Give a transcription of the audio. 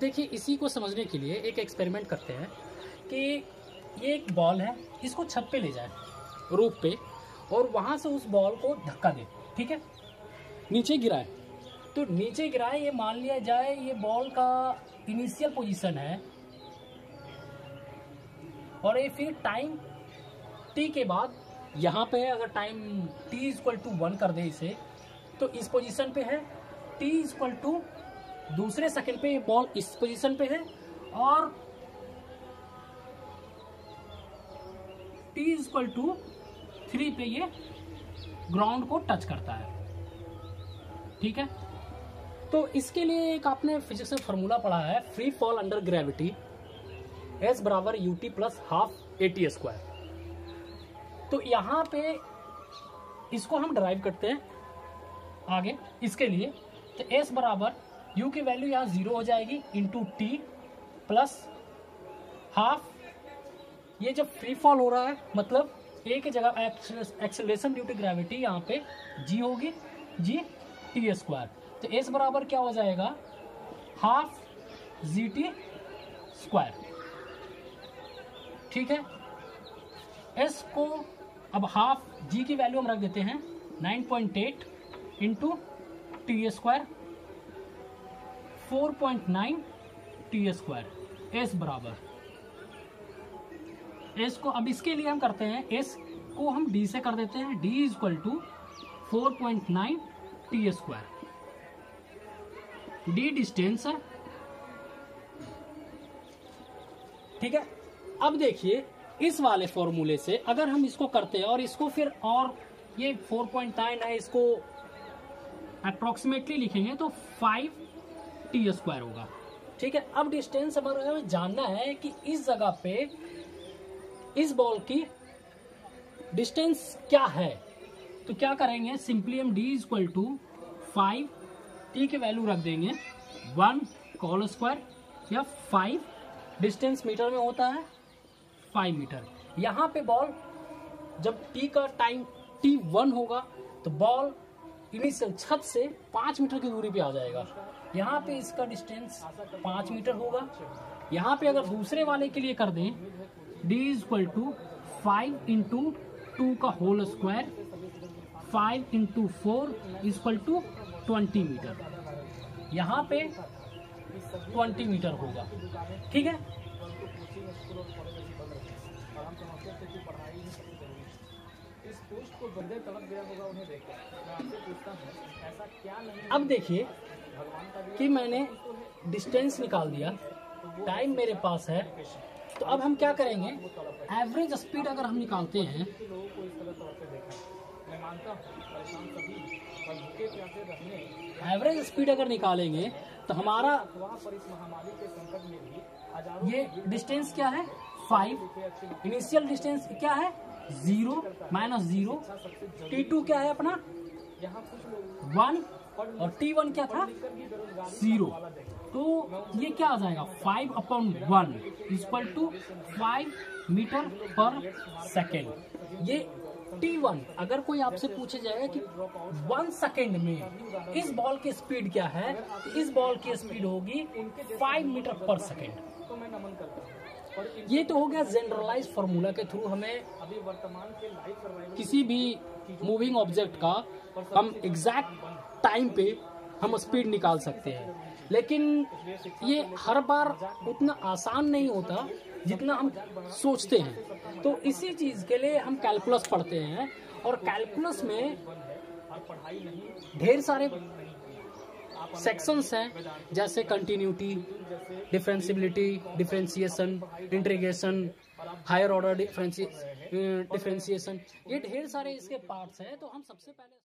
देखिए, इसी को समझने के लिए एक एक्सपेरिमेंट करते हैं कि ये एक बॉल है, इसको छत पे ले जाए रूप पे, और वहाँ से उस बॉल को धक्का दे, ठीक है? नीचे गिराए। तो नीचे गिराए, ये मान लिया जाए, ये बॉल का इनिशियल पोजीशन है। और ये फिर टाइम टी के बाद, यहाँ पे अगर time t equal to one कर दे इसे तो इस पोजीशन पे है टी इक्वल टू दूसरे सेकंड पे ये बॉल इस पोजीशन पे है और टी इक्वल टू थ्री पे ये ग्राउंड को टच करता है। ठीक है? तो इसके लिए एक आपने फिजिक्स में फॉर्मूला पढ़ा है free fall under gravity s बराबर u t plus half a t square तो यहाँ पे इसको हम ड्राइव करते हैं आगे, इसके लिए। तो एस बराबर यू की वैल्यू यहाँ ज़ीरो हो जाएगी इंटू टी प्लस हाफ़ ये जब फ्री फॉल हो रहा है मतलब ए की जगह एक्सेलेशन ड्यू टू ग्रेविटी यहाँ पे जी होगी जी टी स्क्वायर तो एस बराबर क्या हो जाएगा? हाफ़ जी टी स्क्वायर ठीक है? एस को अब हाफ़ जी की वैल्यू हम रख देते हैं 9.8 point eight into t square four point nine t square. S बराबर। एस को अब इसके लिए हम करते हैं, एस को हम डी से कर देते हैं, d is equal to four point nine t square. D distance है। ठीक है? अब देखिए, इस वाले फॉर्मूले से अगर हम इसको करते हैं और इसको फिर और ये 4.9 है, इसको अप्रोक्सीमेटली लिखेंगे तो 5 टी स्क्वायर होगा। ठीक है, अब डिस्टेंस हमारे जानना है कि इस जगह पे इस बॉल की डिस्टेंस क्या है। तो क्या करेंगे सिंपली हम d equal to five t की वैल्यू रख देंगे। वन कॉल स्क्वायर या फाइव डिस्टेंस मीटर में होता है। फाइव मीटर यहाँ पे बॉल जब टी का टाइम टी वन होगा तो बॉल इनिशियल छत से पाँच मीटर की दूरी पे आ जाएगा। यहाँ पे इसका डिस्टेंस पाँच मीटर होगा। यहाँ पे अगर दूसरे वाले के लिए कर दें d is equal to five into two का whole square five into four is equal to twenty metre यहाँ पे ट्वेंटी मीटर होगा। ठीक है? अब देखिए कि मैंने डिस्टेंस निकाल दिया टाइम मेरे पास है तो अब हम क्या करेंगे? एवरेज स्पीड अगर हम निकालते हैं एवरेज स्पीड अगर निकालेंगे तो हमारा ये डिस्टेंस क्या है? फाइव इनिशियल डिस्टेंस क्या है? Zero minus zero t two क्या है अपना? वन, और टी वन क्या था? ज़ीरो। तो ये क्या आ जाएगा? Five upon one equal to five metre पर सेकेंड ये टी वन अगर कोई आपसे पूछे जाएगा कि वन सेकेंड में इस बॉल की स्पीड क्या है? इस बॉल की स्पीड होगी फाइव मीटर पर सेकेंड ये तो हो गया जनरलाइज फॉर्मूला के थ्रू हमें अभी वर्तमान के लाइव किसी भी मूविंग ऑब्जेक्ट का हम एग्जैक्ट टाइम पे हम स्पीड निकाल सकते हैं। लेकिन ये हर बार उतना आसान नहीं होता जितना हम सोचते हैं। तो इसी चीज़ के लिए हम कैलकुलस पढ़ते हैं और कैलकुलस में ढेर सारे सेक्शंस हैं, जैसे continuity differentiability differentiation integration higher order differentiation ये ढेर सारे इसके पार्ट्स हैं तो हम सबसे पहले